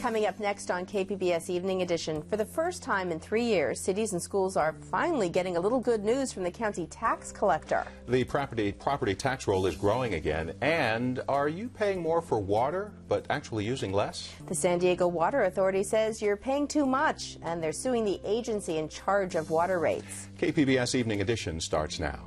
Coming up next on KPBS Evening Edition, for the first time in three years, cities and schools are finally getting a little good news from the county tax collector. The property property tax roll is growing again. And are you paying more for water, but actually using less? The San Diego Water Authority says you're paying too much, and they're suing the agency in charge of water rates. KPBS Evening Edition starts now.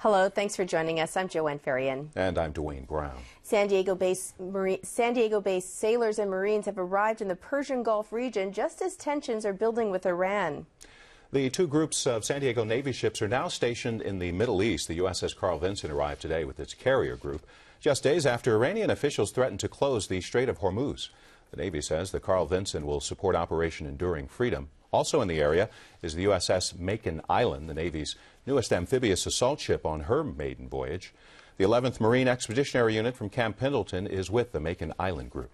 Hello, thanks for joining us. I'm Joanne Faryon. And I'm Dwane Brown. San Diego-based San Diego-based sailors and Marines have arrived in the Persian Gulf region just as tensions are building with Iran. The two groups of San Diego Navy ships are now stationed in the Middle East. The USS Carl Vinson arrived today with its carrier group, just days after Iranian officials threatened to close the Strait of Hormuz. The Navy says the Carl Vinson will support Operation Enduring Freedom. Also in the area is the USS Makin Island, the Navy's newest amphibious assault ship on her maiden voyage. The 11th Marine Expeditionary Unit from Camp Pendleton is with the Makin Island Group.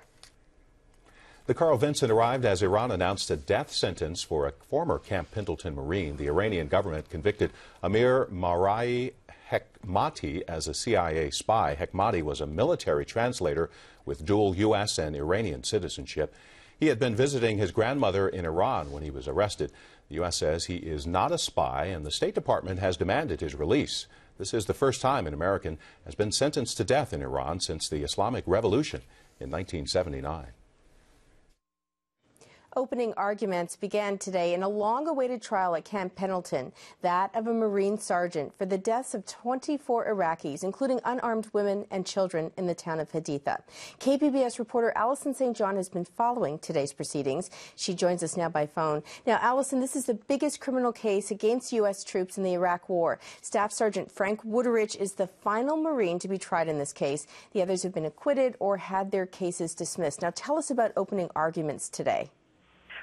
The Carl Vinson arrived as Iran announced a death sentence for a former Camp Pendleton Marine. The Iranian government convicted Amir Mirza Hekmati as a CIA spy. Hekmati was a military translator with dual U.S. and Iranian citizenship. He had been visiting his grandmother in Iran when he was arrested. The U.S. says he is not a spy, and the State Department has demanded his release. This is the first time an American has been sentenced to death in Iran since the Islamic Revolution in 1979. Opening arguments began today in a long awaited trial at Camp Pendleton, that of a Marine sergeant for the deaths of 24 Iraqis, including unarmed women and children in the town of Haditha. KPBS reporter Allison St. John has been following today's proceedings. She joins us now by phone. Now, Allison, this is the biggest criminal case against U.S. troops in the Iraq War. Staff Sergeant Frank Wuterich is the final Marine to be tried in this case. The others have been acquitted or had their cases dismissed. Now, tell us about opening arguments today.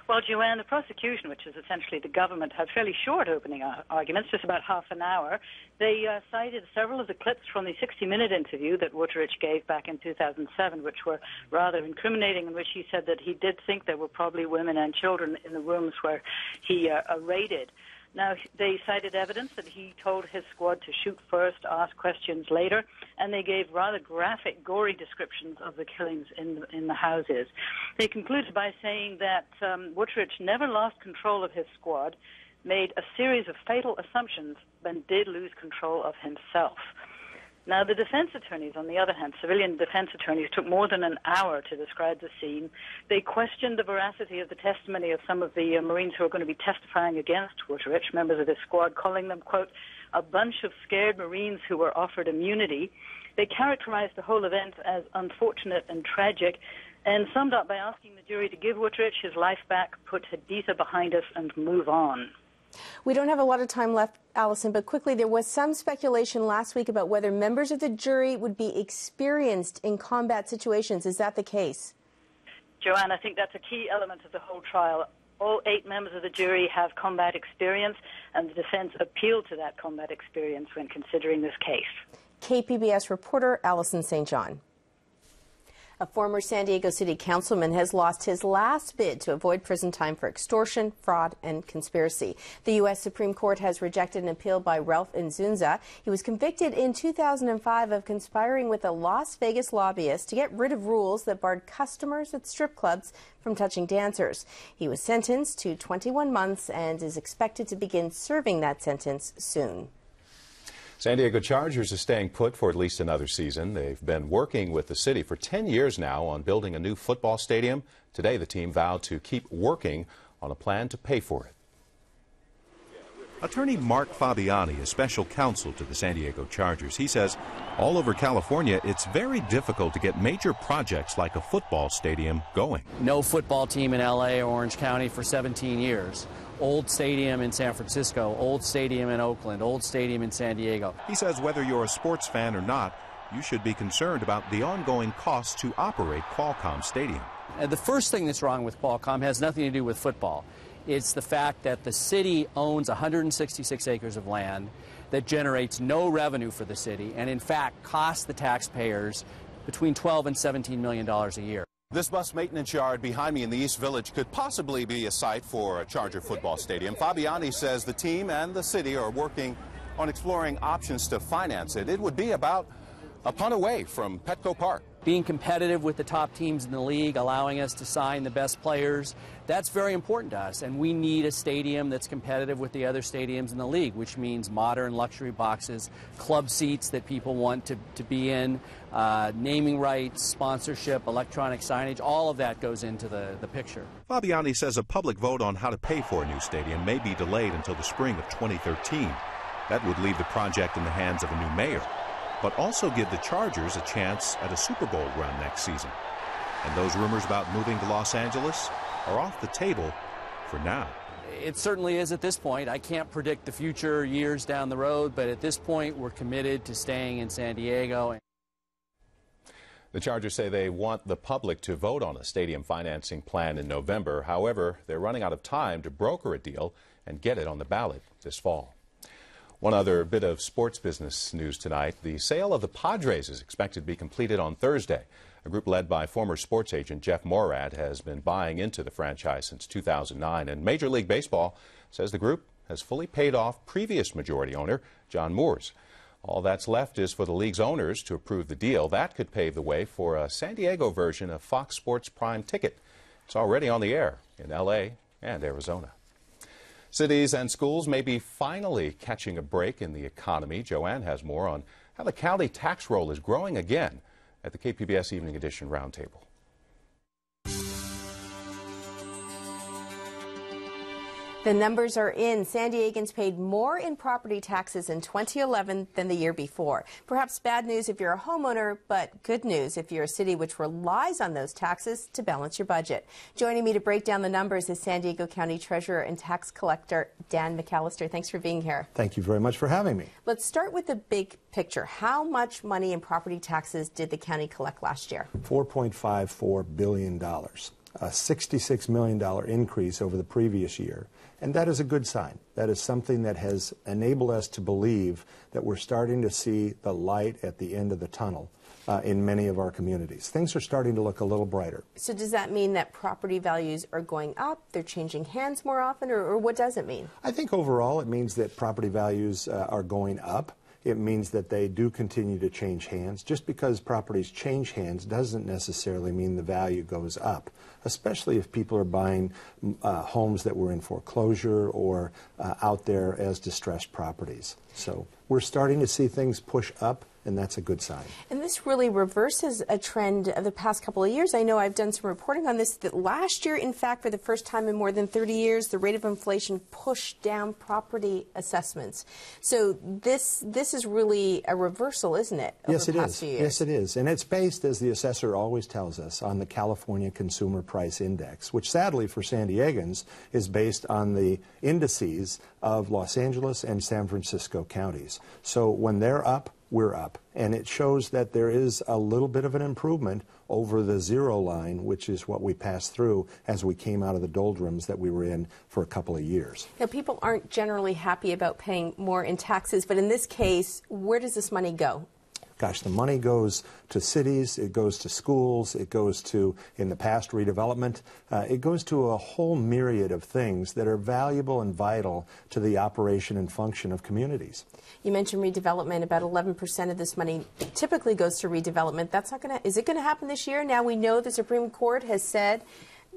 Well, Joanne, the prosecution, which is essentially the government, had fairly short opening arguments, just about half an hour. They uh, cited several of the clips from the 60 Minute interview that Wuterich gave back in 2007, which were rather incriminating, in which he said that he did think there were probably women and children in the rooms where he uh, raided. Now, they cited evidence that he told his squad to shoot first, ask questions later, and they gave rather graphic, gory descriptions of the killings in, in the houses. They concluded by saying that um, Wuterich never lost control of his squad, made a series of fatal assumptions, but did lose control of himself. Now, the defense attorneys, on the other hand, civilian defense attorneys, took more than an hour to describe the scene. They questioned the veracity of the testimony of some of the uh, Marines who are going to be testifying against Wuterich, members of his squad, calling them, quote, a bunch of scared Marines who were offered immunity. They characterized the whole event as unfortunate and tragic and summed up by asking the jury to give Wuterich his life back, put Haditha behind us, and move on. We don't have a lot of time left, Allison, but quickly, there was some speculation last week about whether members of the jury would be experienced in combat situations. Is that the case? Joanne, I think that's a key element of the whole trial. All eight members of the jury have combat experience, and the defense appealed to that combat experience when considering this case. KPBS reporter Allison St. John. A former San Diego City councilman has lost his last bid to avoid prison time for extortion, fraud, and conspiracy. The U.S. Supreme Court has rejected an appeal by Ralph Inzunza. He was convicted in 2005 of conspiring with a Las Vegas lobbyist to get rid of rules that barred customers at strip clubs from touching dancers. He was sentenced to 21 months and is expected to begin serving that sentence soon. San Diego Chargers is staying put for at least another season. They've been working with the city for 10 years now on building a new football stadium. Today, the team vowed to keep working on a plan to pay for it. Attorney Mark Fabiani is special counsel to the San Diego Chargers. He says all over California, it's very difficult to get major projects like a football stadium going. No football team in LA or Orange County for 17 years old stadium in San Francisco, old stadium in Oakland, old stadium in San Diego. He says whether you're a sports fan or not, you should be concerned about the ongoing costs to operate Qualcomm Stadium. And the first thing that's wrong with Qualcomm has nothing to do with football. It's the fact that the city owns 166 acres of land that generates no revenue for the city and in fact costs the taxpayers between 12 and 17 million dollars a year. This bus maintenance yard behind me in the East Village could possibly be a site for a Charger football stadium. Fabiani says the team and the city are working on exploring options to finance it. It would be about a punt away from Petco Park. Being competitive with the top teams in the league, allowing us to sign the best players, that's very important to us. And we need a stadium that's competitive with the other stadiums in the league, which means modern luxury boxes, club seats that people want to, to be in, uh, naming rights, sponsorship, electronic signage, all of that goes into the, the picture. Fabiani says a public vote on how to pay for a new stadium may be delayed until the spring of 2013. That would leave the project in the hands of a new mayor but also give the Chargers a chance at a Super Bowl run next season. And those rumors about moving to Los Angeles are off the table for now. It certainly is at this point. I can't predict the future years down the road, but at this point, we're committed to staying in San Diego. The Chargers say they want the public to vote on a stadium financing plan in November. However, they're running out of time to broker a deal and get it on the ballot this fall. One other bit of sports business news tonight. The sale of the Padres is expected to be completed on Thursday. A group led by former sports agent Jeff Moorad has been buying into the franchise since 2009, and Major League Baseball says the group has fully paid off previous majority owner John Moores. All that's left is for the league's owners to approve the deal. That could pave the way for a San Diego version of Fox Sports Prime Ticket. It's already on the air in L.A. and Arizona. Cities and schools may be finally catching a break in the economy. Joanne has more on how the county tax roll is growing again at the KPBS Evening Edition Roundtable. The numbers are in. San Diegans paid more in property taxes in 2011 than the year before. Perhaps bad news if you're a homeowner, but good news if you're a city which relies on those taxes to balance your budget. Joining me to break down the numbers is San Diego County Treasurer and Tax Collector Dan McAllister. Thanks for being here. Thank you very much for having me. Let's start with the big picture. How much money in property taxes did the county collect last year? $4.54 billion, a $66 million increase over the previous year. And that is a good sign. That is something that has enabled us to believe that we're starting to see the light at the end of the tunnel. Uh, in many of our communities. Things are starting to look a little brighter. So, does that mean that property values are going up, they're changing hands more often, or, or what does it mean? I think overall it means that property values uh, are going up it means that they do continue to change hands. Just because properties change hands doesn't necessarily mean the value goes up, especially if people are buying uh, homes that were in foreclosure or uh, out there as distressed properties. So we're starting to see things push up and that's a good sign. And this really reverses a trend of the past couple of years. I know I've done some reporting on this that last year, in fact, for the first time in more than 30 years, the rate of inflation pushed down property assessments. So this this is really a reversal, isn't it? yes, it is. Yes, it is. And it's based, as the assessor always tells us, on the California Consumer Price Index, which sadly for San Diegans is based on the indices of Los Angeles and San Francisco counties. So when they're up, we're up. And it shows that there is a little bit of an improvement over the zero line, which is what we passed through as we came out of the doldrums that we were in for a couple of years. Now, people aren't generally happy about paying more in taxes, but in this case, where does this money go? Gosh, the money goes to cities, it goes to schools, it goes to, in the past, redevelopment. Uh, it goes to a whole myriad of things that are valuable and vital to the operation and function of communities. You mentioned redevelopment. About 11% of this money typically goes to redevelopment. That's not going to, is it going to happen this year? Now we know the Supreme Court has said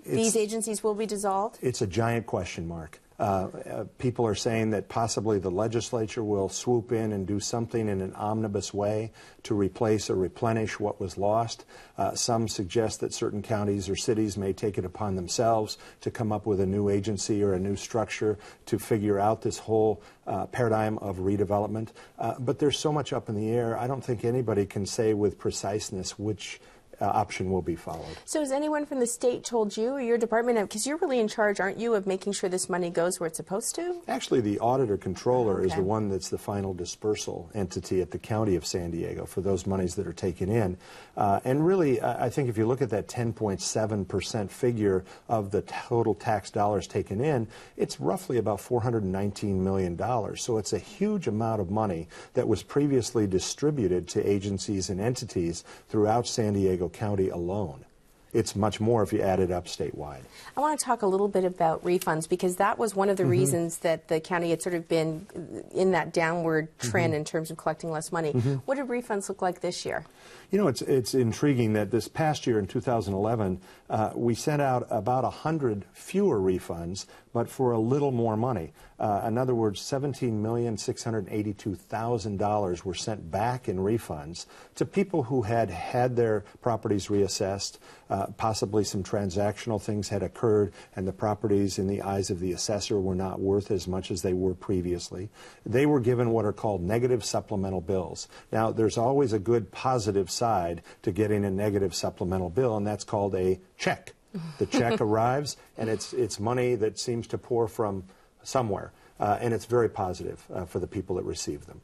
these agencies will be dissolved? It's a giant question mark. Uh, uh, people are saying that possibly the legislature will swoop in and do something in an omnibus way to replace or replenish what was lost. Uh, some suggest that certain counties or cities may take it upon themselves to come up with a new agency or a new structure to figure out this whole uh, paradigm of redevelopment. Uh, but there's so much up in the air, I don't think anybody can say with preciseness which uh, option will be followed. So has anyone from the state told you or your department, because you're really in charge, aren't you, of making sure this money goes where it's supposed to? Actually, the auditor controller okay. is the one that's the final dispersal entity at the county of San Diego for those monies that are taken in. Uh, and really, I think if you look at that 10.7% figure of the total tax dollars taken in, it's roughly about $419 million. So it's a huge amount of money that was previously distributed to agencies and entities throughout San Diego County alone. it's much more if you add it up statewide. I want to talk a little bit about refunds because that was one of the mm-hmm. reasons that the county had sort of been in that downward trend mm-hmm. in terms of collecting less money. Mm-hmm. What did refunds look like this year? You know, it's, it's intriguing that this past year in 2011, uh, we sent out about 100 fewer refunds, but for a little more money. Uh, in other words, $17,682,000 were sent back in refunds to people who had had their properties reassessed, uh, possibly some transactional things had occurred, and the properties in the eyes of the assessor were not worth as much as they were previously. They were given what are called negative supplemental bills. Now, there's always a good positive side to getting a negative supplemental bill, and that's called a check. The check arrives, and it's, it's money that seems to pour from somewhere, uh, and it's very positive uh, for the people that receive them.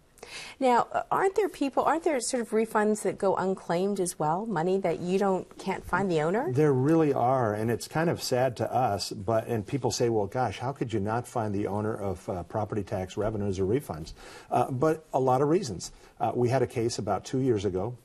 Now, uh, aren't there people, aren't there sort of refunds that go unclaimed as well? Money that you don't, can't find the owner? There really are, and it's kind of sad to us, but, and people say, well, gosh, how could you not find the owner of uh, property tax revenues or refunds? Uh, but a lot of reasons. Uh, we had a case about two years ago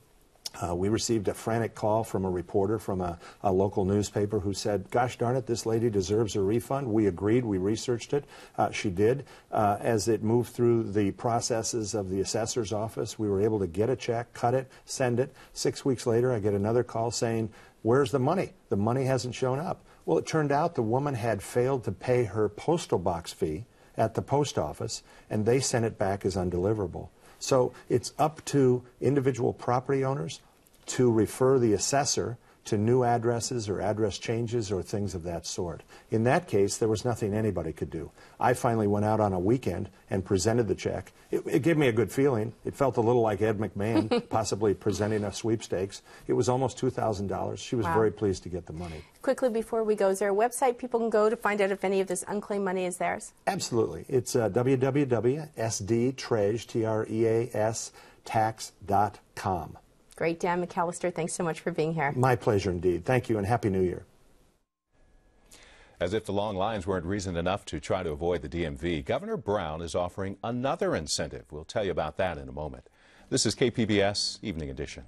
uh, we received a frantic call from a reporter from a, a, local newspaper who said, Gosh darn it, this lady deserves a refund. We agreed, we researched it. Uh, she did. Uh, as it moved through the processes of the assessor's office, we were able to get a check, cut it, send it. Six weeks later, I get another call saying, Where's the money? The money hasn't shown up. Well, it turned out the woman had failed to pay her postal box fee at the post office, and they sent it back as undeliverable. So it's up to individual property owners to refer the assessor to new addresses or address changes or things of that sort. In that case, there was nothing anybody could do. I finally went out on a weekend and presented the check. It, it gave me a good feeling. It felt a little like Ed McMahon possibly presenting a sweepstakes. It was almost $2,000. She was wow. very pleased to get the money. Quickly before we go, is there a website people can go to find out if any of this unclaimed money is theirs? Absolutely. It's uh, www.sdtrej.tax.com. Great. Dan McAllister, thanks so much for being here. My pleasure indeed. Thank you and Happy New Year. As if the long lines weren't reason enough to try to avoid the DMV, Governor Brown is offering another incentive. We'll tell you about that in a moment. This is KPBS Evening Edition.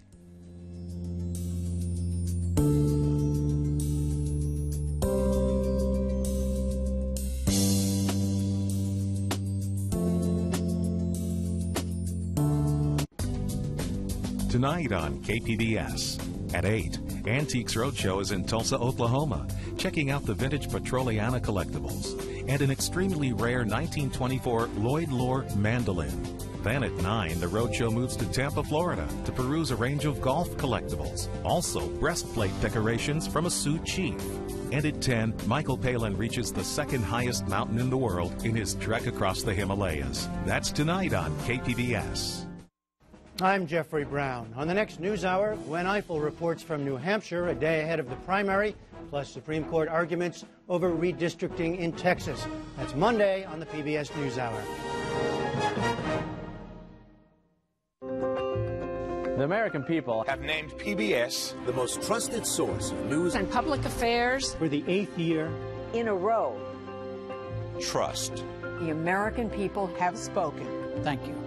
Tonight on KPBS. At 8, Antiques Roadshow is in Tulsa, Oklahoma, checking out the vintage Petroliana collectibles and an extremely rare 1924 Lloyd Loar mandolin. Then at 9, the roadshow moves to Tampa, Florida to peruse a range of golf collectibles. Also, breastplate decorations from a Sioux chief. And at 10, Michael Palin reaches the second highest mountain in the world in his trek across the Himalayas. That's tonight on KPBS. I'm Jeffrey Brown. On the next news hour, Gwen Ifill reports from New Hampshire a day ahead of the primary, plus Supreme Court arguments over redistricting in Texas. That's Monday on the PBS NewsHour. The American people have named PBS the most trusted source of news and public affairs for the eighth year in a row. Trust. The American people have spoken. Thank you.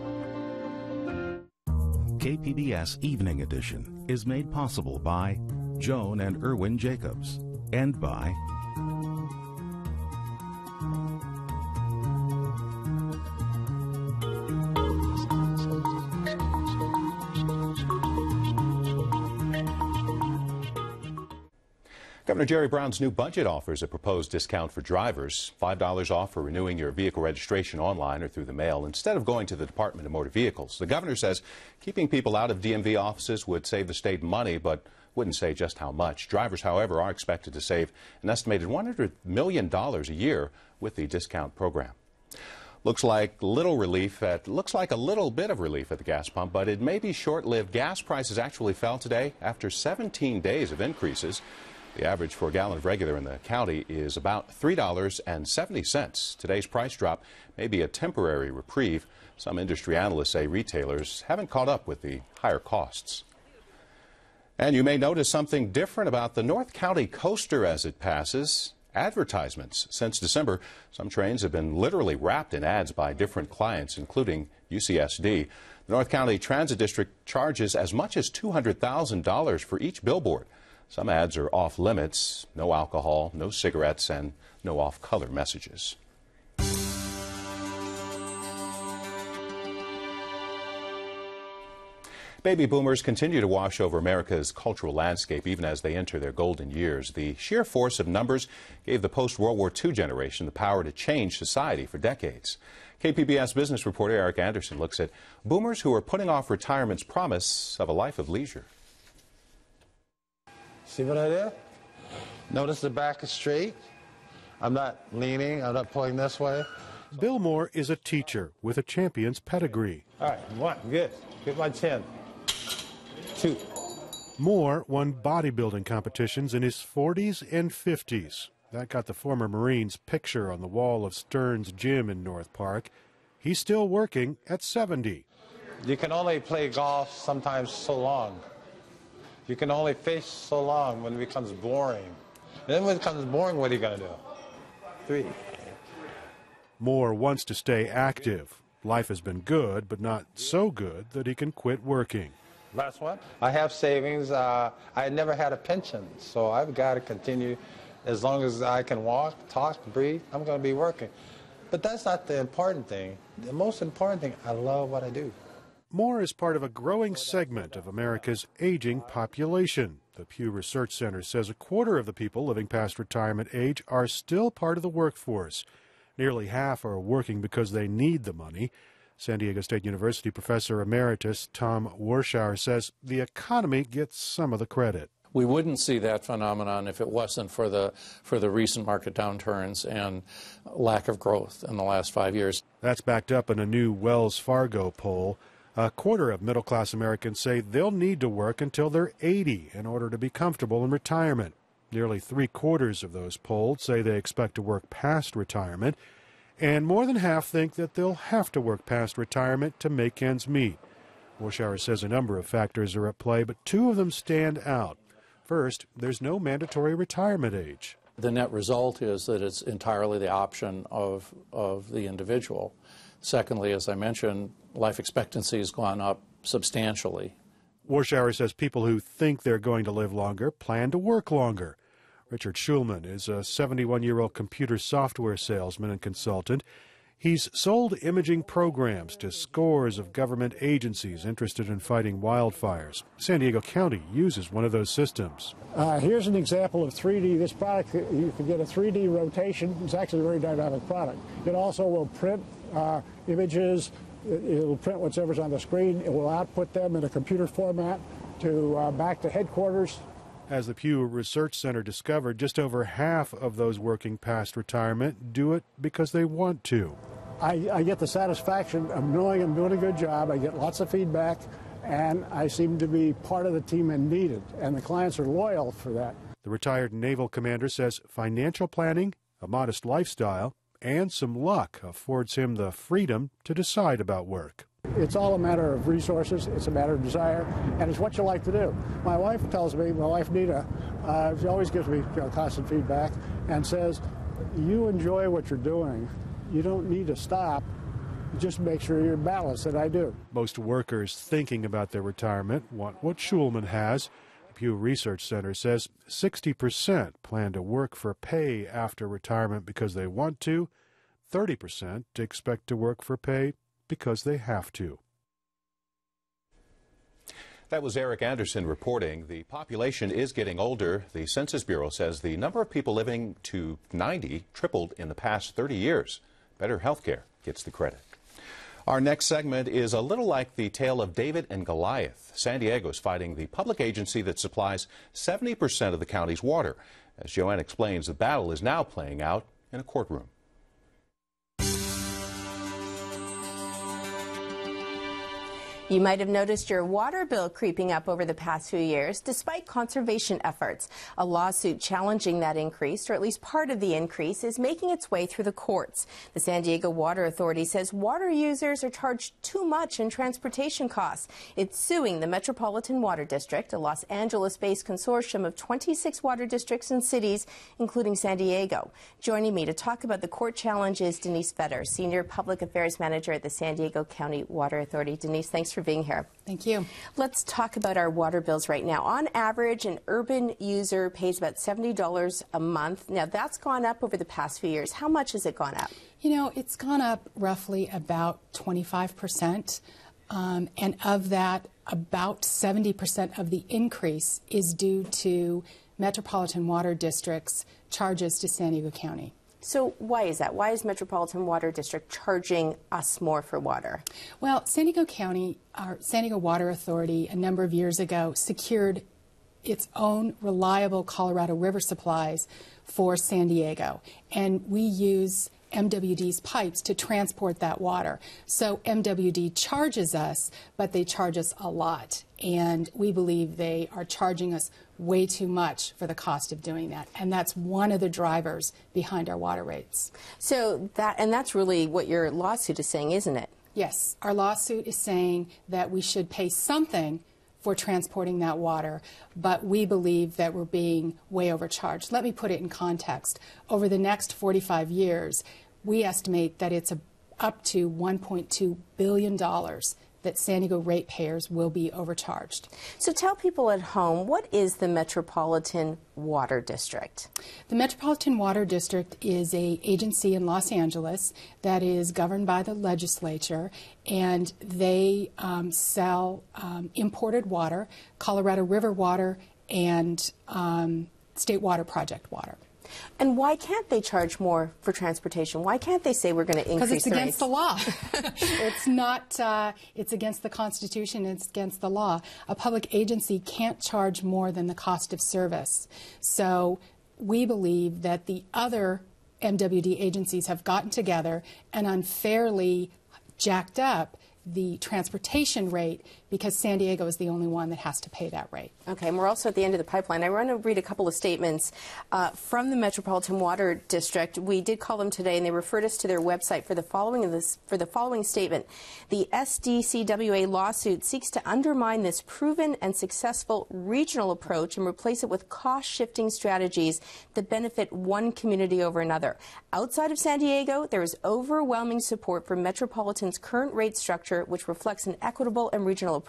KPBS Evening Edition is made possible by Joan and Irwin Jacobs and by Governor Jerry Brown's new budget offers a proposed discount for drivers $5 off for renewing your vehicle registration online or through the mail instead of going to the Department of Motor Vehicles. The governor says keeping people out of DMV offices would save the state money, but wouldn't say just how much. Drivers, however, are expected to save an estimated $100 million a year with the discount program. Looks like little relief at looks like a little bit of relief at the gas pump, but it may be short-lived. Gas prices actually fell today after 17 days of increases. The average for a gallon of regular in the county is about $3.70. Today's price drop may be a temporary reprieve. Some industry analysts say retailers haven't caught up with the higher costs. And you may notice something different about the North County coaster as it passes. Advertisements. Since December, some trains have been literally wrapped in ads by different clients, including UCSD. The North County Transit District charges as much as $200,000 for each billboard. Some ads are off limits, no alcohol, no cigarettes, and no off color messages. Baby boomers continue to wash over America's cultural landscape even as they enter their golden years. The sheer force of numbers gave the post World War II generation the power to change society for decades. KPBS business reporter Eric Anderson looks at boomers who are putting off retirement's promise of a life of leisure. See what I did? Notice the back is straight. I'm not leaning, I'm not pulling this way. Bill Moore is a teacher with a champion's pedigree. All right, one, good. Get my chin. Two. Moore won bodybuilding competitions in his 40s and 50s. That got the former Marine's picture on the wall of Stearns Gym in North Park. He's still working at 70. You can only play golf sometimes so long. You can only fish so long when it becomes boring. And then when it becomes boring, what are you going to do? Three. Moore wants to stay active. Life has been good, but not so good that he can quit working. Last one. I have savings. Uh, I never had a pension, so I've got to continue. As long as I can walk, talk, breathe, I'm going to be working. But that's not the important thing. The most important thing, I love what I do. Moore is part of a growing segment of America's aging population. The Pew Research Center says a quarter of the people living past retirement age are still part of the workforce. Nearly half are working because they need the money. San Diego State University professor emeritus Tom Warschauer says the economy gets some of the credit. We wouldn't see that phenomenon if it wasn't for the for the recent market downturns and lack of growth in the last five years. That's backed up in a new Wells Fargo poll. A quarter of middle class Americans say they'll need to work until they're 80 in order to be comfortable in retirement. Nearly three quarters of those polled say they expect to work past retirement, and more than half think that they'll have to work past retirement to make ends meet. Warschauer says a number of factors are at play, but two of them stand out. First, there's no mandatory retirement age. The net result is that it's entirely the option of, of the individual. Secondly, as I mentioned, life expectancy has gone up substantially. Warschauer says people who think they're going to live longer plan to work longer. Richard Schulman is a 71 year old computer software salesman and consultant. He's sold imaging programs to scores of government agencies interested in fighting wildfires. San Diego County uses one of those systems. Uh, here's an example of 3D. This product, you can get a 3D rotation. It's actually a very dynamic product. It also will print uh, images. It will print whatever's on the screen. It will output them in a computer format to uh, back to headquarters. As the Pew Research Center discovered, just over half of those working past retirement do it because they want to. I, I get the satisfaction of knowing I'm doing a good job. I get lots of feedback, and I seem to be part of the team and needed. And the clients are loyal for that. The retired naval commander says financial planning, a modest lifestyle, and some luck affords him the freedom to decide about work. It's all a matter of resources, it's a matter of desire, and it's what you like to do. My wife tells me, my wife Nita, uh, she always gives me you know, constant feedback and says, You enjoy what you're doing. You don't need to stop. Just make sure you're balanced, and I do. Most workers thinking about their retirement want what Schulman has. Pew Research Center says 60% plan to work for pay after retirement because they want to, 30% expect to work for pay because they have to. That was Eric Anderson reporting. The population is getting older. The Census Bureau says the number of people living to 90 tripled in the past 30 years. Better health care gets the credit. Our next segment is a little like the tale of David and Goliath. San Diego is fighting the public agency that supplies 70% of the county's water. As Joanne explains, the battle is now playing out in a courtroom. You might have noticed your water bill creeping up over the past few years, despite conservation efforts. A lawsuit challenging that increase, or at least part of the increase, is making its way through the courts. The San Diego Water Authority says water users are charged too much in transportation costs. It's suing the Metropolitan Water District, a Los Angeles based consortium of 26 water districts and cities, including San Diego. Joining me to talk about the court challenge is Denise Vedder, Senior Public Affairs Manager at the San Diego County Water Authority. Denise, thanks for being here. Thank you. Let's talk about our water bills right now. On average, an urban user pays about $70 a month. Now, that's gone up over the past few years. How much has it gone up? You know, it's gone up roughly about 25 percent. Um, and of that, about 70% of the increase is due to Metropolitan Water District's charges to San Diego County. So why is that? Why is Metropolitan Water District charging us more for water? Well, San Diego County, our San Diego Water Authority, a number of years ago secured its own reliable Colorado River supplies for San Diego, and we use MWD's pipes to transport that water. So MWD charges us, but they charge us a lot. And we believe they are charging us way too much for the cost of doing that. And that's one of the drivers behind our water rates. So that, and that's really what your lawsuit is saying, isn't it? Yes. Our lawsuit is saying that we should pay something for transporting that water, but we believe that we're being way overcharged. Let me put it in context. Over the next 45 years, we estimate that it's a, up to $1.2 billion that San Diego ratepayers will be overcharged. So tell people at home, what is the Metropolitan Water District? The Metropolitan Water District is a agency in Los Angeles that is governed by the legislature, and they um, sell um, imported water, Colorado River water, and um, State Water Project water. And why can't they charge more for transportation? Why can't they say we're going to increase Because it's against rates? the law. it's not, uh, it's against the Constitution, it's against the law. A public agency can't charge more than the cost of service. So we believe that the other MWD agencies have gotten together and unfairly jacked up the transportation rate because San Diego is the only one that has to pay that rate. Okay, and we're also at the end of the pipeline. I want to read a couple of statements uh, from the Metropolitan Water District. We did call them today, and they referred us to their website for the following this, for the following statement. The SDCWA lawsuit seeks to undermine this proven and successful regional approach and replace it with cost-shifting strategies that benefit one community over another. Outside of San Diego, there is overwhelming support for Metropolitan's current rate structure, which reflects an equitable and regional approach.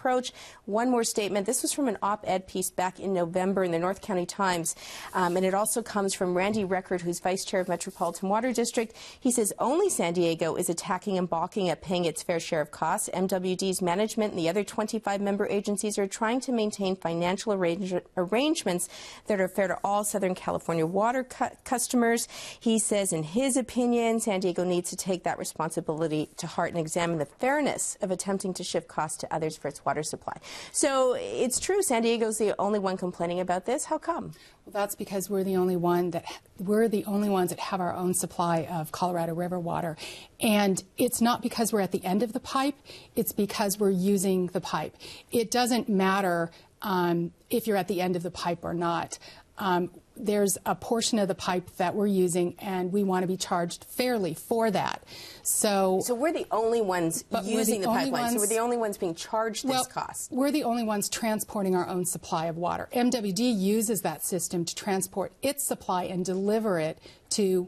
One more statement. This was from an op-ed piece back in November in the North County Times, um, and it also comes from Randy Record, who's vice chair of Metropolitan Water District. He says only San Diego is attacking and balking at paying its fair share of costs. MWD's management and the other 25 member agencies are trying to maintain financial arrange arrangements that are fair to all Southern California water cu customers. He says, in his opinion, San Diego needs to take that responsibility to heart and examine the fairness of attempting to shift costs to others for its water supply. So it's true, San Diego's the only one complaining about this. How come? Well, that's because we're the only one that we're the only ones that have our own supply of Colorado River water, and it's not because we're at the end of the pipe. It's because we're using the pipe. It doesn't matter um, if you're at the end of the pipe or not. Um, there's a portion of the pipe that we're using, and we want to be charged fairly for that. So, so we're the only ones using the, the pipeline. Ones, so we're the only ones being charged well, this cost. We're the only ones transporting our own supply of water. MWD uses that system to transport its supply and deliver it to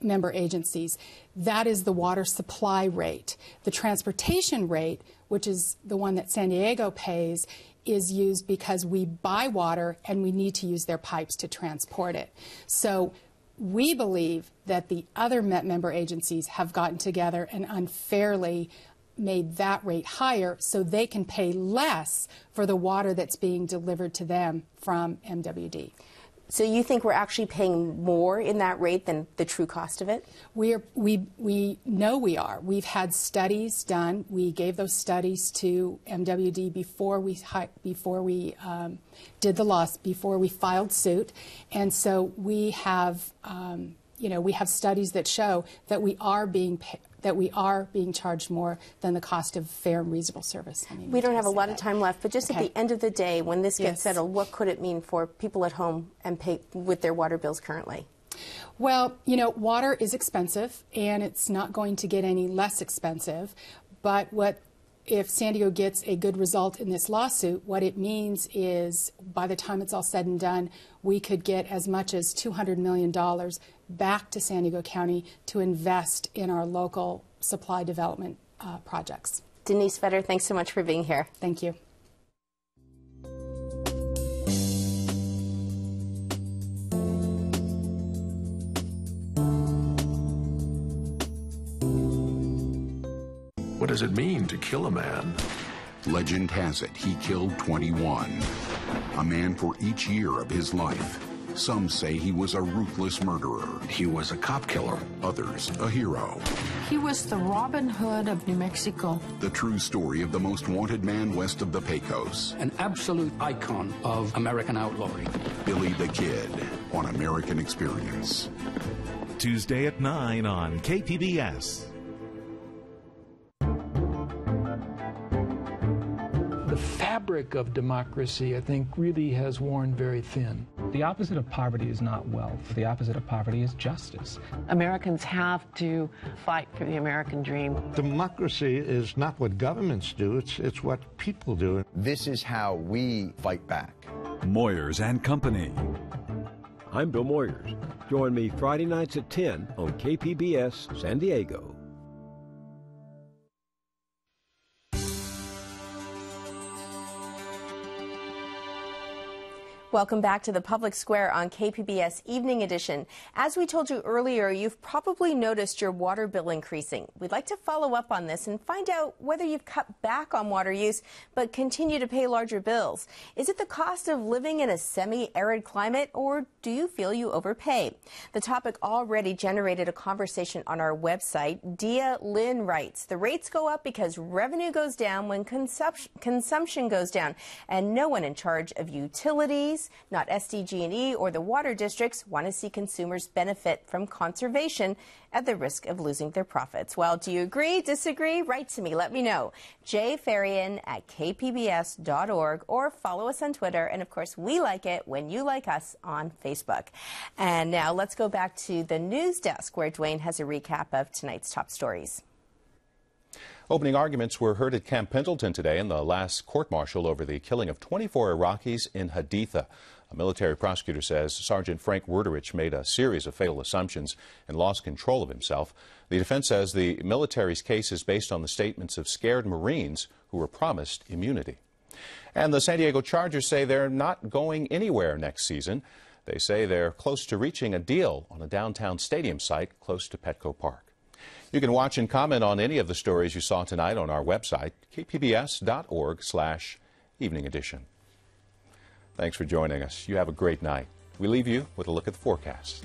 member agencies. That is the water supply rate. The transportation rate, which is the one that San Diego pays, is used because we buy water and we need to use their pipes to transport it. So we believe that the other Met member agencies have gotten together and unfairly made that rate higher so they can pay less for the water that's being delivered to them from MWD. So you think we're actually paying more in that rate than the true cost of it? We are, we we know we are. We've had studies done. We gave those studies to MWD before we before we um, did the loss before we filed suit, and so we have um, you know we have studies that show that we are being that we are being charged more than the cost of fair and reasonable service. I mean, we don't have a lot that. of time left, but just okay. at the end of the day, when this gets yes. settled, what could it mean for people at home and pay with their water bills currently? Well, you know, water is expensive, and it's not going to get any less expensive. But what if San Diego gets a good result in this lawsuit, what it means is by the time it's all said and done, we could get as much as $200 million back to San Diego County to invest in our local supply development uh, projects. Denise Vedder, thanks so much for being here. Thank you. What does it mean to kill a man? Legend has it he killed 21. A man for each year of his life. Some say he was a ruthless murderer. He was a cop killer. Others, a hero. He was the Robin Hood of New Mexico. The true story of the most wanted man west of the Pecos. An absolute icon of American outlawry. Billy the Kid on American Experience. Tuesday at 9 on KPBS. The fabric of democracy, I think, really has worn very thin. The opposite of poverty is not wealth. The opposite of poverty is justice. Americans have to fight for the American dream. Democracy is not what governments do, it's, it's what people do. This is how we fight back. Moyers and Company. I'm Bill Moyers. Join me Friday nights at 10 on KPBS San Diego. Welcome back to the Public Square on KPBS Evening Edition. As we told you earlier, you've probably noticed your water bill increasing. We'd like to follow up on this and find out whether you've cut back on water use but continue to pay larger bills. Is it the cost of living in a semi-arid climate or do you feel you overpay? The topic already generated a conversation on our website. Dia Lynn writes, the rates go up because revenue goes down when consumption goes down and no one in charge of utilities not SDG&E or the water districts, want to see consumers benefit from conservation at the risk of losing their profits. Well, do you agree, disagree? Write to me. Let me know. jfaryon at kpbs.org or follow us on Twitter. And of course, we like it when you like us on Facebook. And now let's go back to the news desk where Dwane has a recap of tonight's top stories. Opening arguments were heard at Camp Pendleton today in the last court martial over the killing of 24 Iraqis in Haditha. A military prosecutor says Sergeant Frank Wuterich made a series of fatal assumptions and lost control of himself. The defense says the military's case is based on the statements of scared Marines who were promised immunity. And the San Diego Chargers say they're not going anywhere next season. They say they're close to reaching a deal on a downtown stadium site close to Petco Park. You can watch and comment on any of the stories you saw tonight on our website, kpbs.org slash evening edition. Thanks for joining us. You have a great night. We leave you with a look at the forecast.